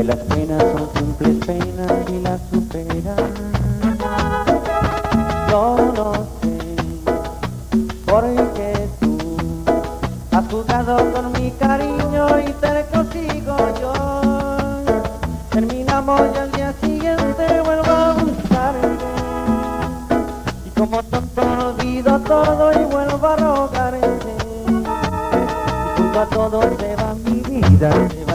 que las penas son simples penas y las superan. Yo no sé por qué tú has jugado con mi cariño y te consigo yo. Terminamos y al día siguiente vuelvo a buscarte. Y como tonto olvido todo y vuelvo a rogarte. Y junto a todo se va mi vida.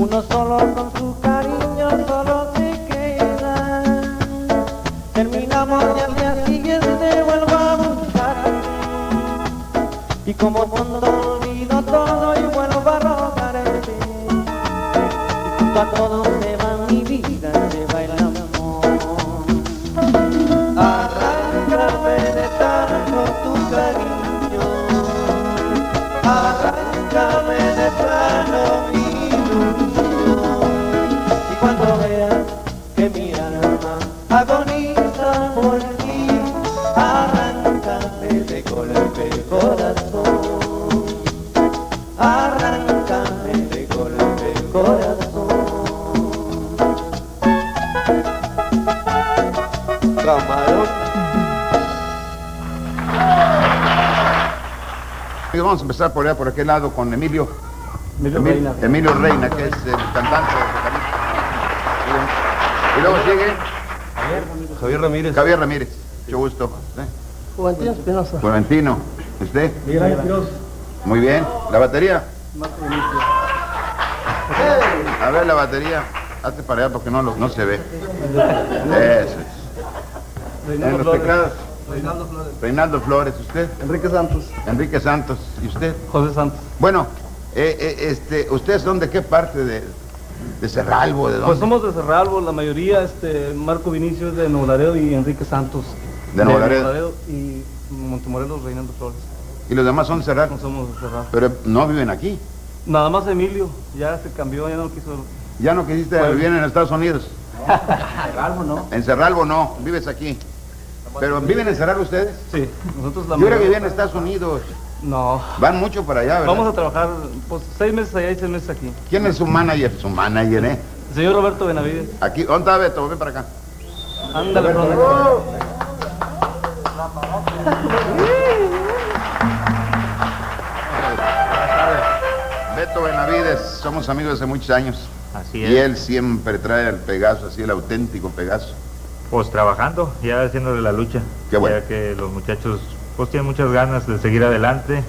Uno solo con su cariño solo se queda. Terminamos y al día siguiente vuelvo a buscarte. Y como fondo olvido todo y vuelvo a rogarte. Y junto a todo golpe el corazón, arráncame de golpe el corazón. Camarón. Y vamos a empezar por allá, por aquel lado, con Emilio. Emilio Emil- Reina. Emilio Reina, que es el cantante. Y luego sigue Javier Ramírez. Javier Ramírez. Mucho gusto. ¿Eh? Juventino Espinosa. Florentino. ¿Usted? Miguel Ángel Quiroz. Muy bien. ¿La batería? A ver la batería. Hazte para allá porque no, lo- no se ve. Eso es. En Reinaldo los Flores. teclados. Reinaldo Flores. Reinaldo Flores. ¿Usted? Enrique Santos. Enrique Santos. ¿Y usted? José Santos. Bueno, eh, eh, este, ¿ustedes son de qué parte de, de Cerralbo? ¿De dónde? Pues somos de Cerralbo, la mayoría, este, Marco Vinicio es de Nuevo Laredo y Enrique Santos. De Nuevo Laredo. y Montemorelos, Reinaldo Flores. Y los demás son No Cerralbo. somos de Cerralbo. Pero no viven aquí. Nada más Emilio, ya se cambió, ya no quiso. Ya no quisiste Bueno. vivir en Estados Unidos. Cerralbo, ¿no? En Cerralbo no, vives aquí. Pero ¿viven en Cerralbo ustedes? Sí, nosotros la Yo creo que viven en Estados Unidos. No. Van mucho para allá, ¿verdad? Vamos a trabajar pues seis meses allá y seis meses aquí. ¿Quién es su manager? Su manager, ¿eh? El señor Roberto Benavides. Aquí, ¿dónde está Beto? Ven para acá. Ándale, Roberto. Beto Benavides, somos amigos hace muchos años. Así Y es. él siempre trae al Pegaso, así el auténtico Pegaso. Pues trabajando, ya haciéndole la lucha. Qué bueno. Ya que los muchachos pues tienen muchas ganas de seguir adelante.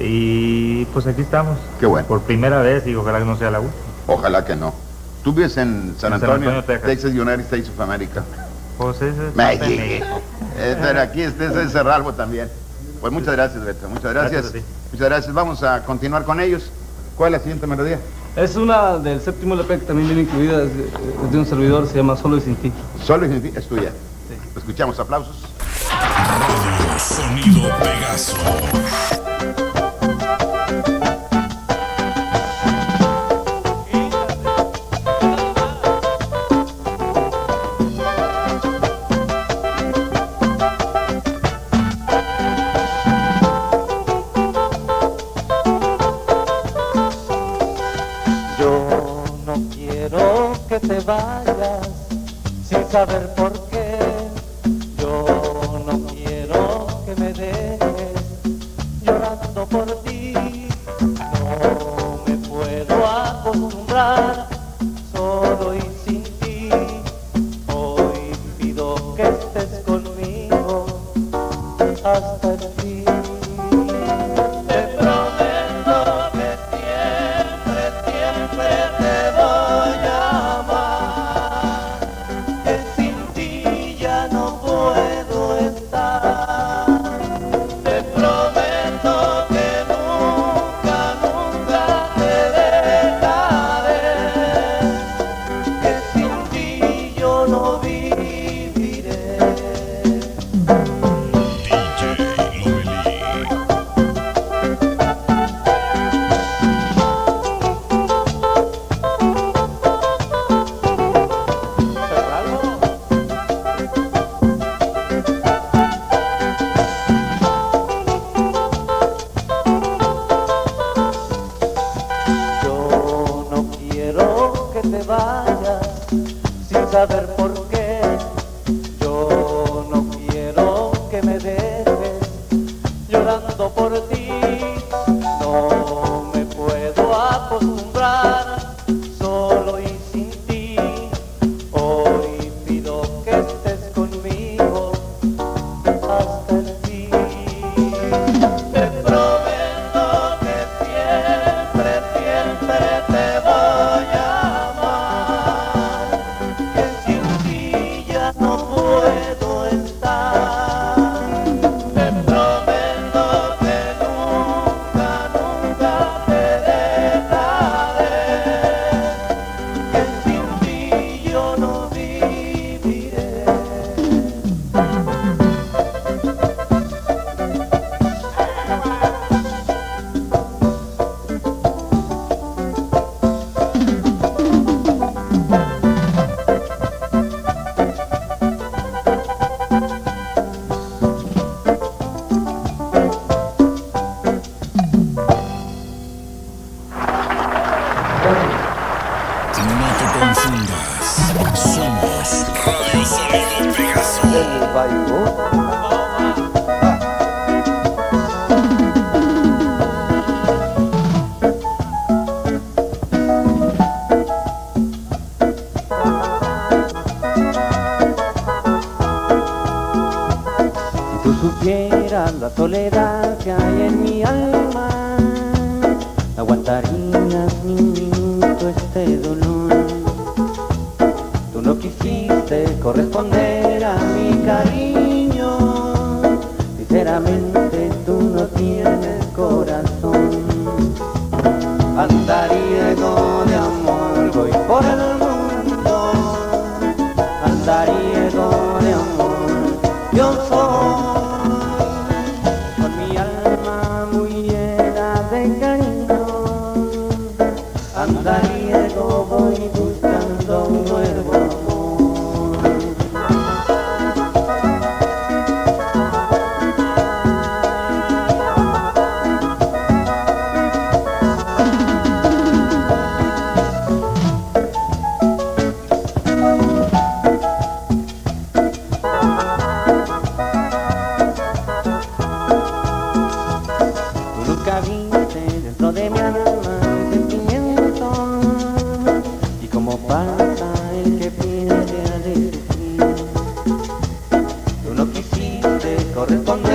Y pues aquí estamos. Qué bueno. Por primera vez y ojalá que no sea la última. Ojalá que no. Tú vives en San En San Antonio, Antonio, Texas. United States of America. Pues ese es México. México. Eh, pero aquí este es Cerralbo también. Pues muchas gracias, Beto. Muchas gracias. Muchas gracias. Vamos a continuar con ellos. ¿Cuál es la siguiente melodía? Es una del séptimo LP que también viene incluida, es de, es de un servidor, se llama Solo y Sin Ti. Solo y sin ti, es tuya. Escuchamos aplausos. Radio Sonido Pegaso. Saber por soportar. la soledad que hay en mi alma. Aguantarías ni un minuto este dolor. Tú no quisiste corresponder a mi cariño. que pide alegría. Tú no quisiste corresponder.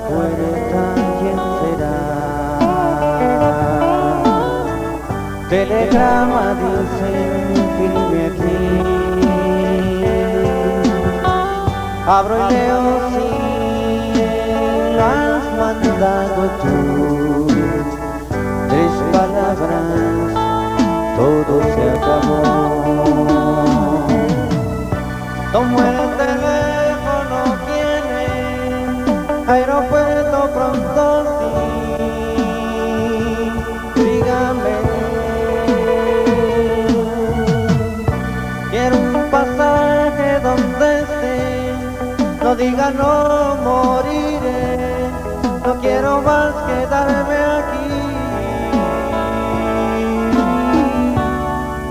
puerta quién será telegrama dicen que aquí. Abro y leo si has mandado tú. Tres palabras todo se acabó. No mueres No digas no moriré, no quiero más quedarme aquí.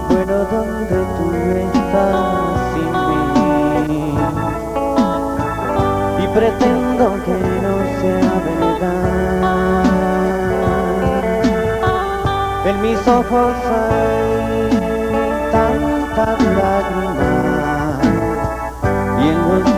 Bueno, donde tú estás sin mí y pretendo que no sea verdad. En mis ojos hay tantas lágrimas y en los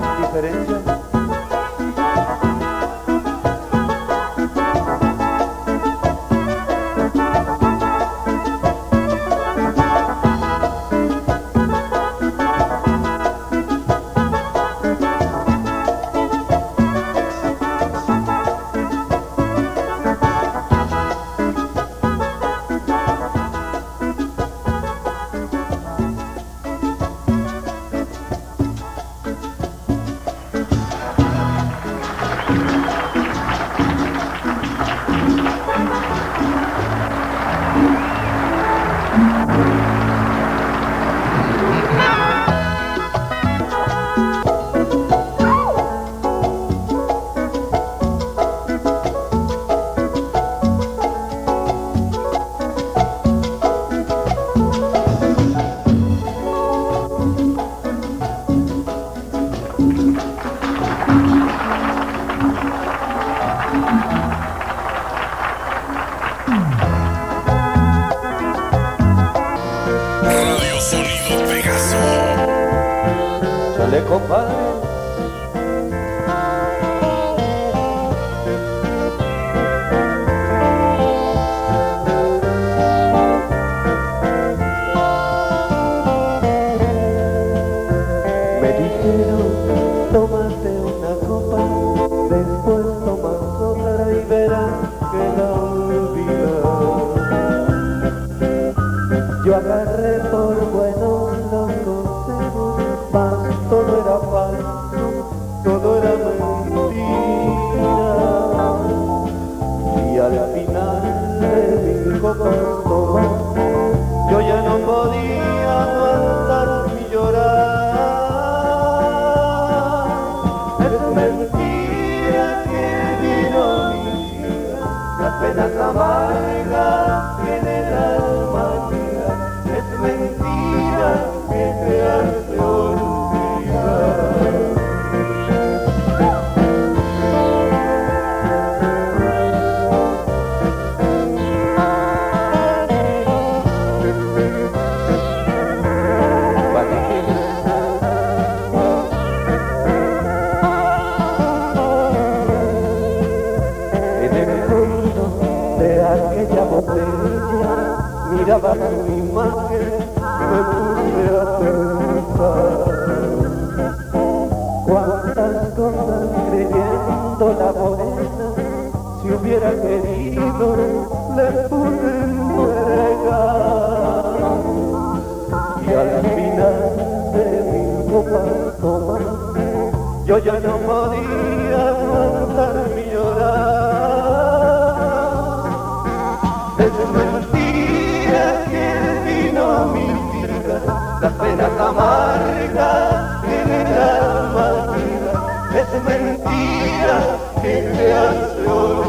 indifferente imagen me puse a pensar. Cuántas cosas creyendo la morena, si hubiera querido le pude entregar. Y al final de mi copa tomar, yo ya no podía pena amarga que en el alma es mentira que te hace olvidar.